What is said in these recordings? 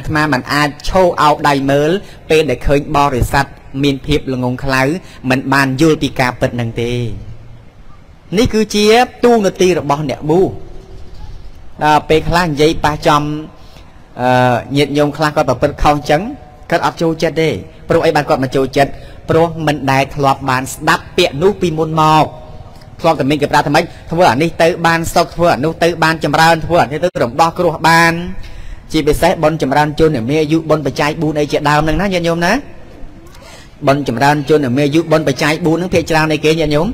អាត្មាមិនអាចឈោអោបដៃមើល ពេលដែលឃើញបរិស័ទមានភាពល្ងងខ្លៅមិនបានយល់ពីការពិតនឹងទេនេះគឺជាទូនាទីរបស់អ្នកមូដល់ពេលខ្លះនិយាយប៉ះចំអឺញាតិញោមខ្លះគាត់ប្រព្រឹត្តខុសអញ្ចឹងគាត់អត់ចូលចិត្តទេព្រោះអីបានគាត់មកចូលចិត្តព្រោះមិនដែលធ្លាប់បានស្ដាប់ពាក្យនោះពីមុនមកធ្លាប់តែមានគេប្រាប់ថាម៉េចធ្វើអានេះទៅបានសុខធ្វើអានោះទៅបានចម្រើនធ្វើអានេះទៅរំដោះគ្រោះបាន ជាពិសេសបនចម្រើនជនមានអាយុបនបច្ច័យ4អីជាដើមហ្នឹងណាញាតិញោមណាបនចម្រើនជនមានអាយុបនបច្ច័យ4ហ្នឹងភាគច្រើននៃគេញាតិញោម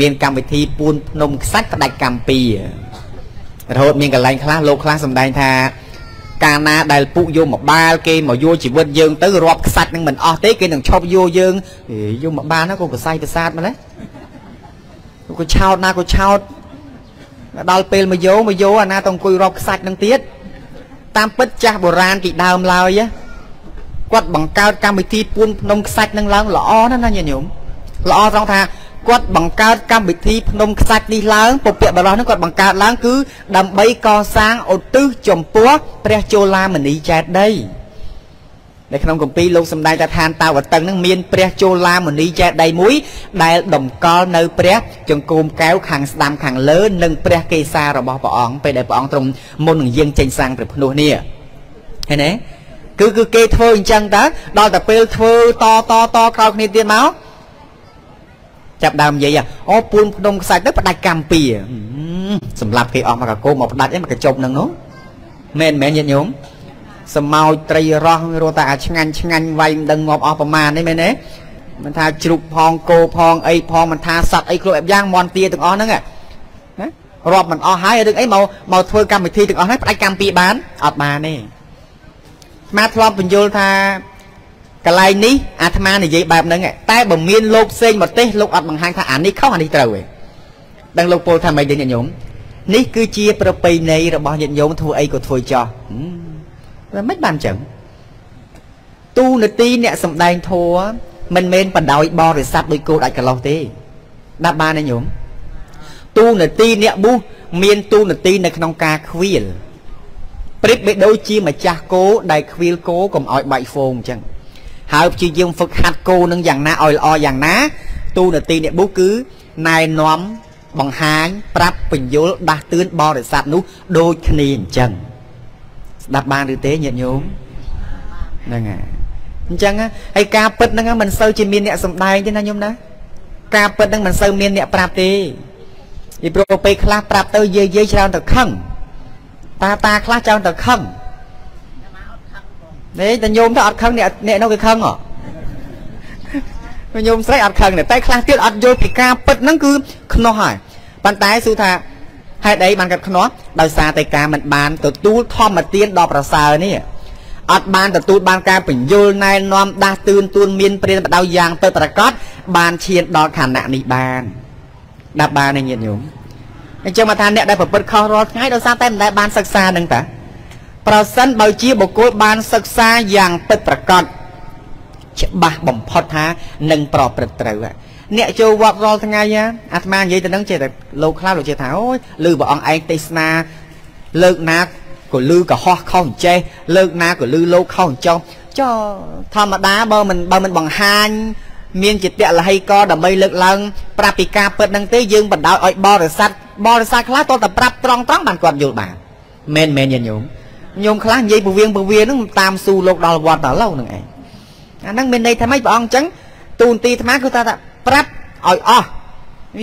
មានកម្មវិធីពួនភ្នំខ្សាច់ផ្ដាច់កម្មពីរហូតមានកន្លែងខ្លះលោកខ្លះសម្ដែងថាកាលណាដែលពុកយកមកបាលគេមកយកជីវិតយើងទៅរាប់ខ្សាច់នឹងមិនអស់ទេគេនឹងឈប់យកយើងយកមកបាលណាក៏កសៃប្រសាទម្លេះក៏ឆោតណាក៏ឆោតដល់ពេលមកយកមកយកអាណាទៅអង្គុយរាប់ខ្សាច់នឹងទៀត តាមពិតចាស់បុរាណពីដើមឡើយគាត់បង្កើតកម្មវិធីពួនភ្នំខ្សាច់នឹងឡើងល្អណាស់ណាញាតិញោមល្អត្រង់ថាគាត់បង្កើតកម្មវិធីភ្នំខ្សាច់នេះឡើងពពកបរោះនឹងគាត់បង្កើតឡើងគឺដើម្បីកសាងឧទ្ទិសចំពោះព្រះជោឡាមនីចេតដី នៅក្នុងគម្ពីរលោកសំដែងថាឋានតាវតឹងនឹងមានព្រះជោឡាមនីចេតដីមួយដែលតម្កល់នៅព្រះចង្គមកែវខាងស្ដាំខាងលើនិងព្រះកេសារបស់ព្រះអង្គពេលដែលព្រះអង្គទ្រង់មុននឹងយាងចេញសាងព្រះភ្នោះនេះឃើញទេគឺគឺគេធ្វើអញ្ចឹងតើដល់តែពេលធ្វើតតតក្រោយគ្នាទៀតមកចាប់ដើមនិយាយអូពួនភ្នំខ្សាច់ទៅផ្ដាច់កម្មពីសម្រាប់គេអស់មកកកោមកផ្ដាច់អីមកកញ្ចប់នឹងនោះមែនមែនញាតិញោម សមោចត្រីរស់រត់តែអាឆ្ងាញ់ឆ្ងាញ់វាយមិនដឹងងាប់អស់ប្រមាណនេះមែនទេមិនថាជ្រូកផងគោផងអីផងមិនថាសត្វអីគ្រប់យ៉ាងមន់ទាទាំងអស់ហ្នឹងណារាប់មិនអស់ហើយរឿងអីមកមកធ្វើកម្មវិធីទាំងអស់ហ្នឹងផ្ដាច់កម្មពីបានអត់បានទេស្មាធ្លាប់បញ្យល់ថាកន្លែងនេះអាត្មានិយាយបែបហ្នឹងតែបើមានលោកផ្សេងមកទេសលោកអត់បង្ហាញថាអានេះខុសអានេះត្រូវទេដឹងលោកពលថាម៉េចទេញាតិញោមនេះគឺជាប្រពៃណីរបស់ញាតិញោមធ្វើអីក៏ធ្វើចោះ តែមិនបានចឹងទូនាទីអ្នកសំដែងធัวមិនមែនបដោយបរិស័ទដោយគោលដាច់កន្លោះទេដាក់បានទេញោមទូនាទីអ្នកបុះមានទូនាទីនៅក្នុងការខ្វៀលប្រិបបីដូចជាម្ចាស់គោដែលខ្វៀលគោកុំឲ្យបាច់ហ្វូងអញ្ចឹងហើយព្យាយាមហ្វឹកហាត់គោនឹងយ៉ាងណាឲ្យល្អយ៉ាងណា ទូនាទីអ្នកបុះគឺណែនាំបង្ហាញ ប្រាប់បញ្យលដាស់តឿនបរិស័ទនោះដូចគ្នាអញ្ចឹង ស្ដាប់បានឬទេញាតិញោមហ្នឹងហើយអញ្ចឹងហើយការពិតហ្នឹងមិនសូវជាមានអ្នកសំដែងទេណាញោមណាការពិតហ្នឹងមិនសូវមានអ្នកប្រាប់ទេពីព្រោះពេលខ្លះប្រាប់ទៅយាយយាយច្រើនទៅខឹងតាតាខ្លះច្រើនទៅខឹងនេះតែញោមទៅអត់ខឹងអ្នកអ្នកនោះគេខឹងហ៎ញោមស្រីអត់ខឹងទេតែខ្លះទៀតអត់យល់ពីការពិតហ្នឹងគឺខ្នោះហើយប៉ុន្តែសួរថា ហេតុអីបានកាត់ខ្នោះដោយសារតែការមិនបានទទួលធម្មទានដ៏ប្រសើរនេះអត់បានទទួលបានការបញ្យលណែនាំដាស់តឿនទួនមានព្រានបដៅយ៉ាងពិតប្រាកដបានឈានដល់ខណៈនេះបានដាក់បានទេញាតិញោមអញ្ចឹងមកថាអ្នកដែលប្រព្រឹត្តខុសរាល់ថ្ងៃដោយសារតែមិនដែលបានសិក្សានឹងតាប្រសិនបើជាបុគ្គលបានសិក្សាយ៉ាងពិតប្រាកដ ច្បាស់បំផុតថានឹងប្រព្រឹត្តត្រូវអ្នកចូលវត្តរាល់ថ្ងៃអាត្មានិយាយទៅនឹងចេះតែលោកខ្លះលោកចេះថាអូយឮព្រះអង្គឯងទេសនាលើកណាក៏ឮកុហកខុសអញ្ចេះលើកណាក៏ឮលោកខុសអញ្ចោះចុះធម្មតាបើមិនបើមិនបង្ហាញមានចិត្តលហីកដើម្បីលើកឡើងប្រាប់ពីការពិតនឹងទេយើងបណ្ដោយឲ្យបរិស័ទបរិស័ទខ្លះតតែប្រាប់ត្រង់ត្រង់បានគាត់យល់បានមែនមែនញាតិញោមញោមខ្លះនិយាយពវៀងពវៀនឹងតាមស៊ូលោកដល់វត្តដល់ឡូវនឹងឯង អាហ្នឹងមានន័យថាម៉េចព្រះអង្គអញ្ចឹងទូនទីអាត្មាគឺថាប្រាប់ឲ្យអស់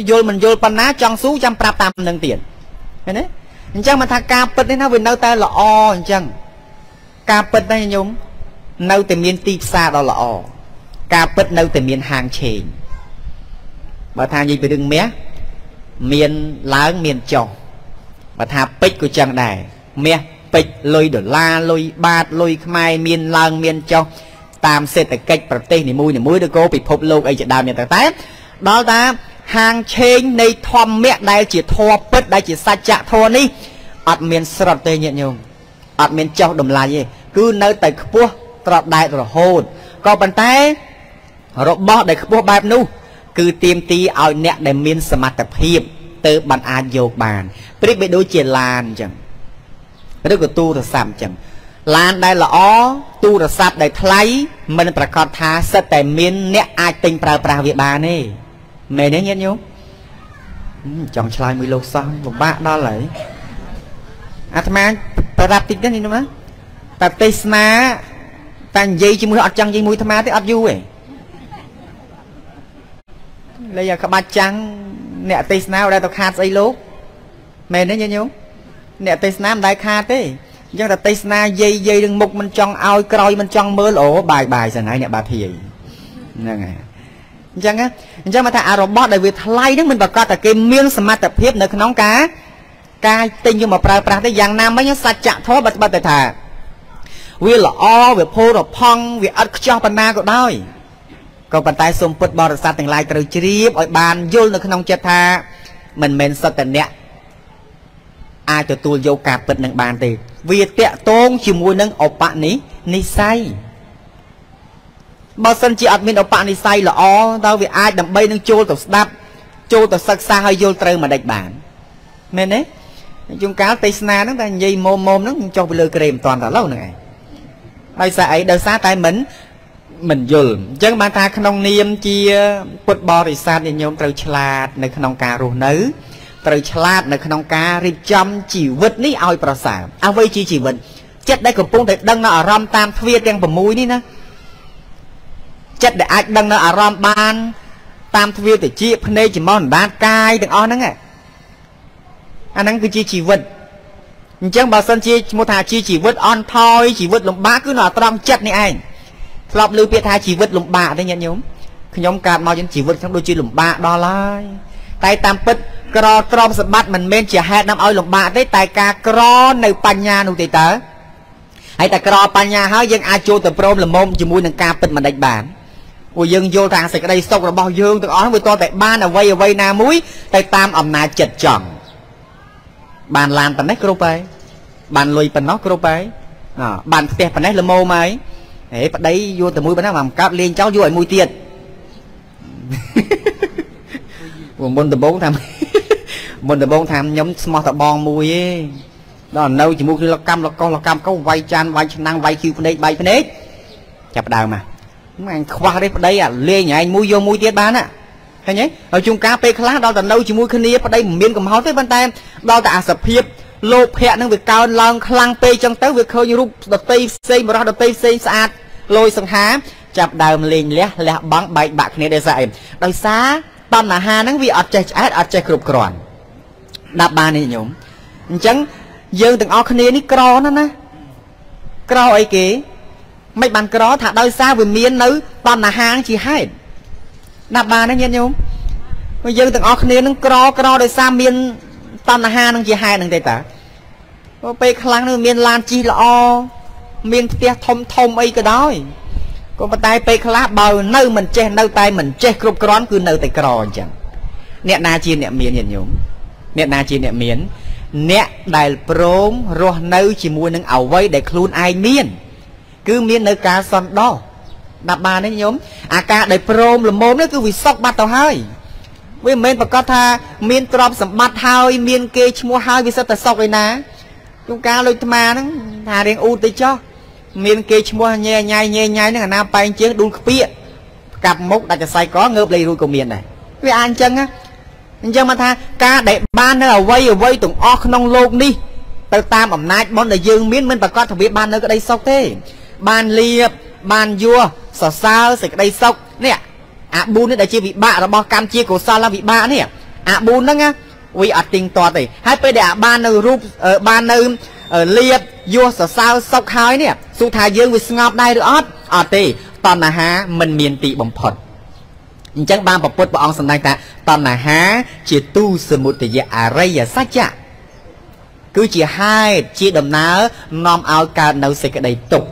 យល់មិនយល់ប៉ុណ្ណាចង់ស៊ូចាំប្រាប់តាមនឹងទៀតឃើញទេអញ្ចឹងមកថាការពិតនេះណាវានៅតែល្អអញ្ចឹងការពិតនេះញោមនៅតែមានទីផ្សារដ៏ល្អការពិតនៅតែមានហាងឆេងបើថានិយាយពីរឿងមាសមានឡើងមានចុះបើថាពេជ្រក៏ចឹងដែរមាសពេជ្រលុយដុល្លារលុយបាតលុយខ្មែរមានឡើងមានចុះ តាមសេដ្ឋកិច្ចប្រទេសនីមួយនីមួយឬក៏ពិភពលោកអីជាដើមយ៉ាងតែដល់តាហាងឆេងនៃធម្មៈដែលជាធម៌ពិតដែលជាសច្ចធម៌នេះអត់មានស្រុតទេញាតិញោមអត់មានចុះតម្លៃទេគឺនៅតែខ្ពស់ត្រដែតរហូតក៏ប៉ុន្តែរបស់ដែលខ្ពស់បែបនោះ គឺទៀមទីឲ្យអ្នកដែលមានសមត្ថភាពទៅបានអាចយកបានព្រៀបបីដូចជាឡានអញ្ចឹងឬក៏ទូរស័ព្ទអញ្ចឹង ឡានដែលល្អទូរស័ព្ទដែលថ្លៃមិនប្រកាសថាសិតតែមានអ្នកអាចទិញប្រើប្រាស់វាបានទេមែនទេញាតិញោមចង់ឆ្លើយមួយលោកសោះពិបាកដល់ហើយអាត្មាប្រាប់តិចទៅនេះណាតែទេសនាតែនិយាយជាមួយអត់ចង់និយាយមួយអាត្មាទេអត់យូរទេលេយកក្បាច់ចាំងអ្នកទេសនាដែលទៅខាតស្អីលោកមែនទេញាតិញោមអ្នកទេសនាមិនដែលខាតទេ អញ្ចឹងតែទេសនាយាយយាយនឹងមុខមិនចង់ឲ្យក្រោយមិនចង់មើលអូបាយបាយសឹងហើយអ្នកបាធាយហ្នឹងហើយអញ្ចឹងអញ្ចឹងមកថាអារបស់ដែលវាថ្លៃហ្នឹងមិនប្រកាសតែគេមានសមត្ថភាពនៅក្នុងការការទិញយកមកប្រើប្រាស់ទេយ៉ាងណាមិញសច្ចធម៌បាត់បាត់តែថាវាល្អវាផូរផង់វាអត់ខ្ចោះបណ្ណាក៏ដោយក៏ប៉ុន្តែសូមពុតបរិស័ទទាំងឡាយត្រូវជ្រាបឲ្យបានយល់នៅក្នុងចិត្តថាមិនមែនសត្វតអ្នក អាចទទួលយកការពិតនឹងបានទេវាតាក់ទងជាមួយនឹងឧបនិនិស្ស័យបើសិនជាអត់មានឧបនិស្ស័យល្អតើវាអាចដើម្បីនឹងចូលទៅស្ដាប់ចូលទៅសិក្សាឲ្យយល់ត្រូវមិនដេចបានមែនទេជួនកាលទេសនាហ្នឹងតែនិយាយមុំមុំហ្នឹងចុះទៅលើក្រេមិនតាន់តែឡូវហ្នឹងឯងដោយសារអីដោយសារតែមិនមិនយល់អញ្ចឹងបានថាក្នុងនាមជាពុទ្ធបរិស័ទញោមត្រូវឆ្លាតនៅក្នុងការរស់នៅ ត្រូវឆ្លាតនៅក្នុងការរៀបចំជីវិតនេះឲ្យប្រសើរអ្វីជាជីវិតចិត្តដែលកំពុងតែដឹងនៅអារម្មណ៍តាមទ្វារទាំង6នេះណាចិត្តដែលអាចដឹងនៅអារម្មណ៍បាន តាមទ្វារតិចភ្នែកច្រមុះអណ្ដាតកាយទាំងអស់ហ្នឹងអាហ្នឹងគឺជាជីវិតអញ្ចឹងបើសិនជាឈ្មោះថាជាជីវិតអន់ថយជីវិតលំបាកគឺនៅត្រង់ចិត្តនេះឯងធ្លាប់ឮពាក្យថាជីវិតលំបាកទេញាតិញោមខ្ញុំកើតមកយើងជីវិតខ្ញុំដូចជាលំបាកដល់ហើយ តែតាមពិតក្រទ្រមសម្បត្តិមិនមែនជាហេតុនាំឲ្យលំបាកទេតែការក្រនៅបញ្ញានោះទេតើហើយតែក្របញ្ញាហើយយើងអាចចូលទៅព្រមលមុំជាមួយនឹងការពិតមិនដេចបានព្រោះយើងយល់ថាសេចក្តីសុខរបស់យើងទាំងអស់វាតតែបានអ្វីអ្វីណាមួយទៅតាមអំណាចចិត្តចង់បានឡានប៉ុណ្ណេះគ្រប់ហើយបានលុយប៉ុណ្ណោះគ្រប់ហើយបានផ្ទះប៉ុណ្ណេះល្មមហើយហេប្តីយកតែមួយប៉ុណ្ណេះមកកាប់លេងចោលយកឲ្យមួយទៀត មុនដំបងថាមុនដំបងថាខ្ញុំស្មោះតបងមួយឯងដល់នៅជាមួយគ្នាលកម្មលកោលកម្មកោវាយចានវាយឆ្នាំងវាយគីវភ្នែកវាយភ្នែកចាប់ដើមមកអញខ្វះទេប្តីអាលេងឯងមួយយកមួយទៀតបានណាឃើញទេហើយជួនកាលពេលខ្លះដល់តែនៅជាមួយគ្នាប្តីមិនមានកំហុសទេប៉ុន្តែដល់តែអាសភាពលោភៈនឹងវាកើនឡើងខ្លាំងពេកចឹងទៅវាឃើញរូបដតីផ្សេងបរោះដតីផ្សេងស្អាតលយសង្ហាចាប់ដើមលេងលះលះបង់បែកបាក់គ្នាដោយសារអីដោយសារ តណ្ហាហ្នឹងវាអត់ចេះឆ្អែតអត់ចេះគ្រប់គ្រាន់ដាប់បាននេះញោមអញ្ចឹងយើងទាំងអស់គ្នានេះក្រណាស់ណាក្រអីគេ មិនបានក្រថាដោយសារវាមាននៅតណ្ហាជាហេតុដាប់បានណាញាតិញោមយើងទាំងអស់គ្នានឹងក្រក្រដោយសារមានតណ្ហានឹងជាហេតុនឹងទេតាពេលខ្លាំងនឹងមានឡានជិះល្អមានផ្ទះធំធំអីក៏ដោយ ក៏ប៉ុន្តែពេលខ្លះបើនៅមិនចេះនៅតែមិនចេះគ្រប់គ្រាន់គឺនៅតែក្រអញ្ចឹងអ្នកណាជាអ្នកមានញាតិញោមអ្នកណាជាអ្នកមាន អ្នកដែលព្រមរស់នៅជាមួយនឹងអវ័យដែលខ្លួនឯងមាន គឺមាននៅការសន្តោសដាក់បានទេញោមអាការដែលព្រមលមមនេះគឺវាសុកបាត់ទៅហើយវាមិនមែនប្រកាសថាមានទ្រព្យសម្បត្តិហើយមានគេឈ្មោះហើយវាសិតតែសុកឯណាជួនកាលលុយថ្មហ្នឹងថារៀងអ៊ូទៅចោះ មានគេឈ្មោះញ៉ែញ៉ៃញ៉ែញ៉ៃនឹងអាណាប៉ែងជើងដួលខ្ពៀកផ្កាប់មុខដាច់សៃកងើបលេងរួចក៏មានដែរវាអាចអញ្ចឹងអញ្ចឹងមកថាការដែលបាននៅអវ័យអវ័យទាំងអស់ក្នុងលោកនេះទៅតាមអំណាចបុណ្យដែលយើងមានមិនប្រកាសថាវាបាននៅក្តីសុខទេ បានលៀបបានយួរសរសើរសេចក្តីសុខនេះអាប៊ូនេះដែលជាវិបាករបស់កម្មជាកុសលវិបាកនេះអាប៊ូហ្នឹងវាអត់ទៀងទាត់ទេហើយពេលដែលអាបាននៅរូបបាននៅ លៀបយួរសរសើរសុខហើយនេះសួរថាយើងវាស្ងប់ដែរឬអត់អត់ទេតណ្ហាមិនមានទីបំផុតអញ្ចឹងបានប្រពុតព្រះអង្គសម្ដែងថាតណ្ហាជាទូសមុទយអរិយសច្ចៈគឺជាហេតុជាដំណើរនាំឲ្យកើតនៅសេចក្តីទុក្ខ